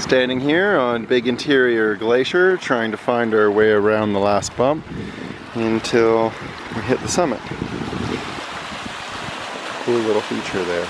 Standing here on Big Interior Glacier, trying to find our way around the last bump until we hit the summit. Cool little feature there.